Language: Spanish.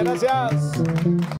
Gracias.